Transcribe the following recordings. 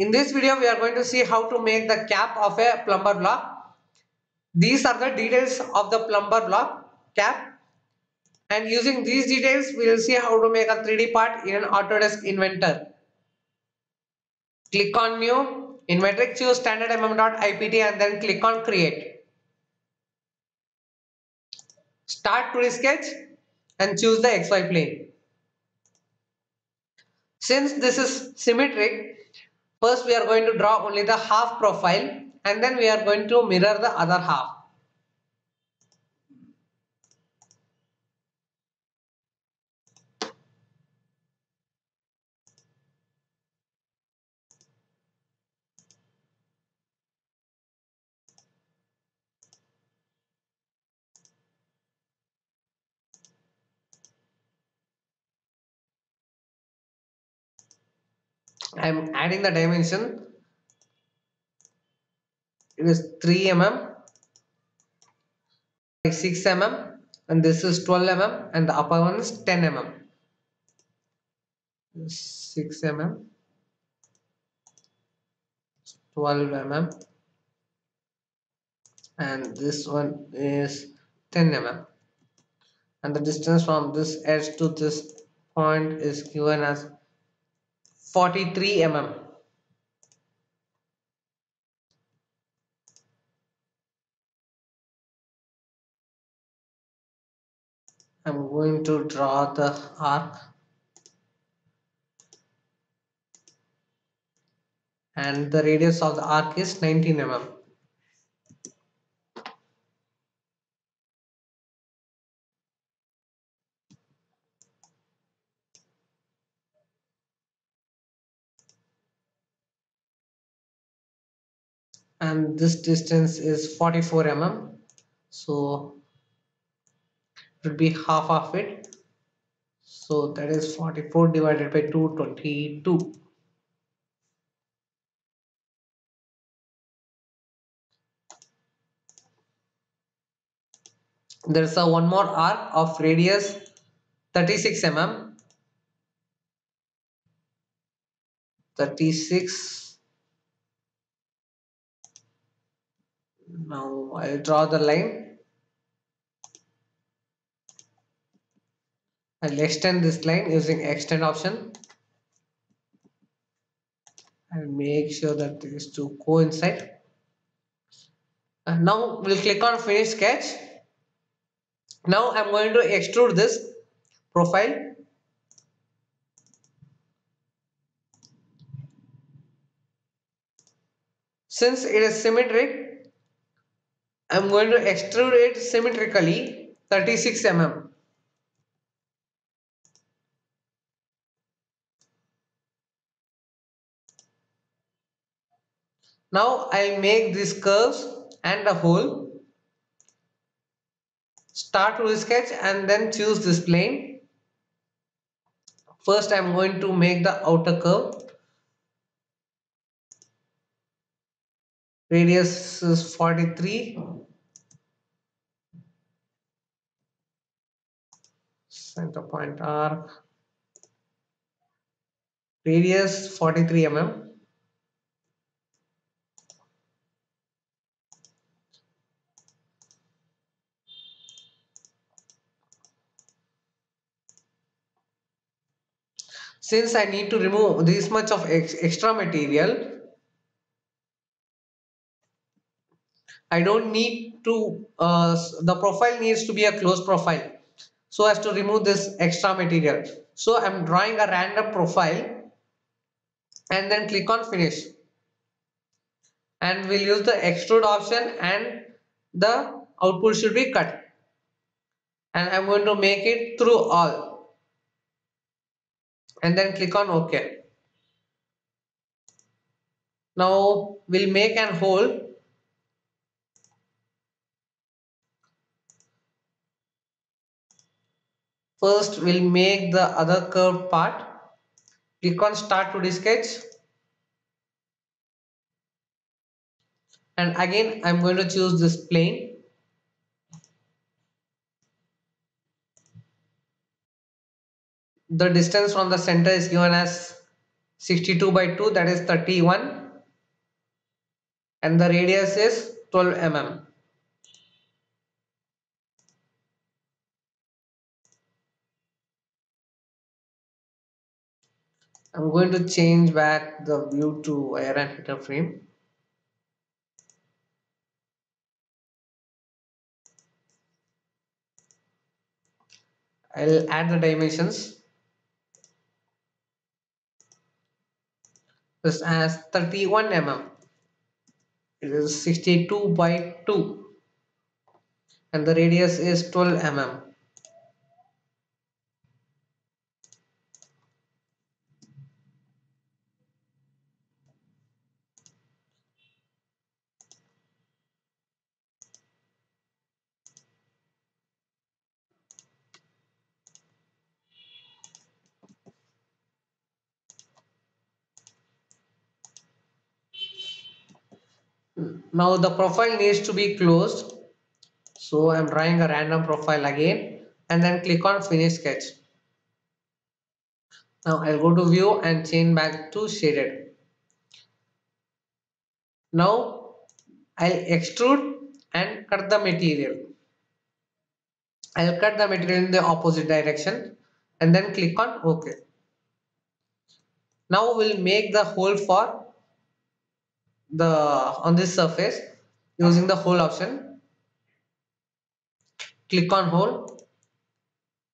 In this video, we are going to see how to make the cap of a plumber block. These are the details of the plumber block cap. And using these details, we will see how to make a 3D part in an Autodesk Inventor. Click on New, in metric choose standard mm.ipt and then click on Create. Start 2D sketch and choose the XY plane. Since this is symmetric, First we are going to draw only the half profile and then we are going to mirror the other half. I am adding the dimension. It is 3 mm, 6 mm, and this is 12 mm, and the upper one is 10 mm. 6 mm, 12 mm, and this one is 10 mm. And the distance from this edge to this point is given as 43 mm. I'm going to draw the arc and the radius of the arc is 19 mm. And this distance is 44 mm so it would be half of it. So that is 44 divided by 222 there's a one more arc of radius 36 mm 36 now I'll draw the line. I'll extend this line using extend option. And make sure that these two coincide. And now we'll click on finish sketch. Now I'm going to extrude this profile. Since it is symmetric I'm going to extrude it symmetrically 36 mm. Now I'll make these curves and a hole. Start with sketch and then choose this plane. First I'm going to make the outer curve. Radius is 43 center point arc radius 43 mm since I need to remove this much of ex extra material I don't need to uh, the profile needs to be a close profile so as to remove this extra material. So I'm drawing a random profile and then click on finish and we'll use the extrude option and the output should be cut and I'm going to make it through all and then click on OK. Now we'll make an hole First, we'll make the other curved part. Click on Start 2D Sketch. And again, I'm going to choose this plane. The distance from the center is given as 62 by 2 that is 31 and the radius is 12 mm. I'm going to change back the view to wire and header frame. I'll add the dimensions. This as 31 mm. It is 62 by 2 and the radius is 12 mm. Now the profile needs to be closed. So I'm drawing a random profile again and then click on finish sketch. Now I'll go to view and change back to shaded. Now I'll extrude and cut the material. I'll cut the material in the opposite direction and then click on OK. Now we'll make the hole for the on this surface using the hole option. Click on hole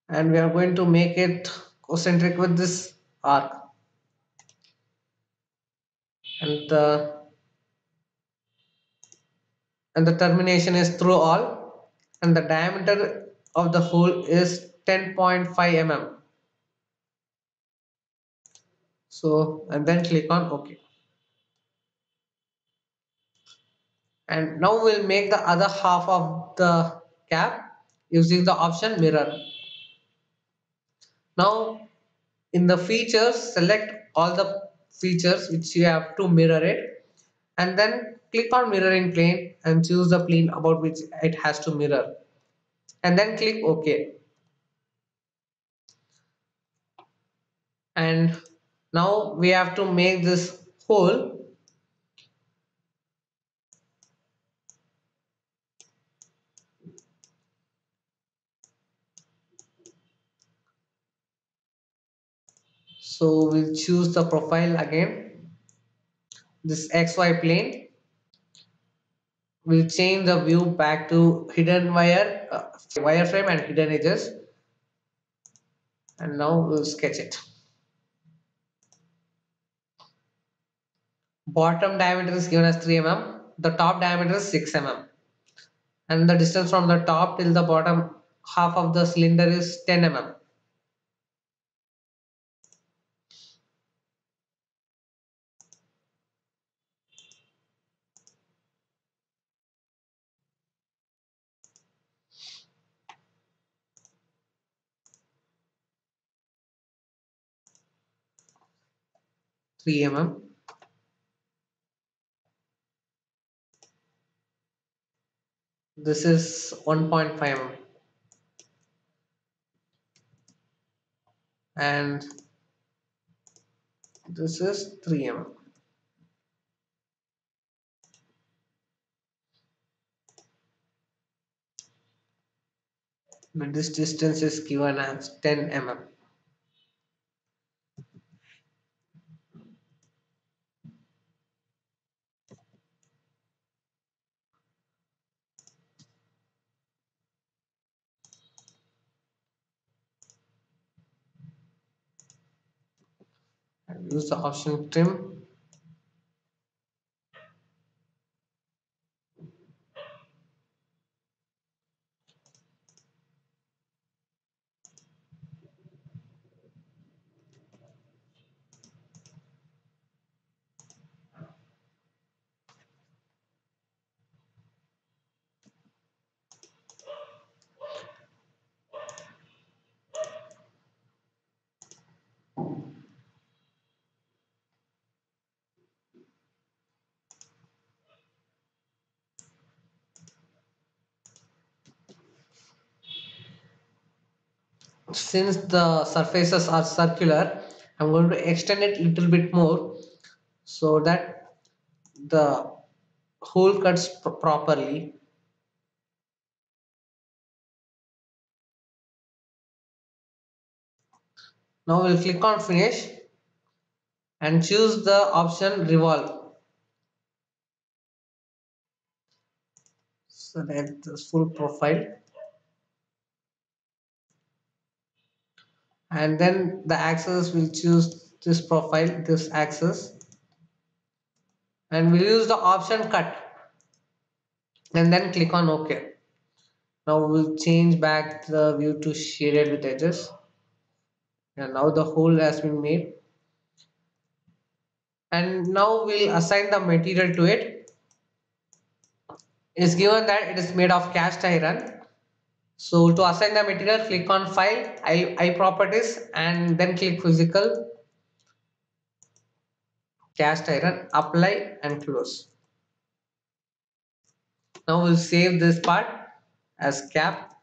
and we are going to make it concentric with this arc. And the and the termination is through all. And the diameter of the hole is 10.5 mm so and then click on ok and now we'll make the other half of the cap using the option mirror. Now in the features select all the features which you have to mirror it. And then click on mirroring plane and choose the plane about which it has to mirror. And then click ok. And now we have to make this hole so we'll choose the profile again. This xy plane. We'll change the view back to hidden wire uh, wireframe and hidden edges. And now we'll sketch it. Bottom diameter is given as 3 mm. The top diameter is 6 mm. And the distance from the top till the bottom half of the cylinder is 10 mm 3 mm this is 1.5 mm and this is 3 mm but this distance is given as 10 mm use the option trim since the surfaces are circular I'm going to extend it little bit more so that the hole cuts properly. Now we'll click on finish and choose the option revolve. Select this full profile and then the axis will choose this profile this axis. And we'll use the option cut. And then click on ok. Now we'll change back the view to shaded with edges. And now the hole has been made. And now we'll assign the material to it. It's given that it is made of cast iron so to assign the material, click on File, I, iProperties and then click Physical, Cast Iron, Apply and Close. Now we'll save this part as cap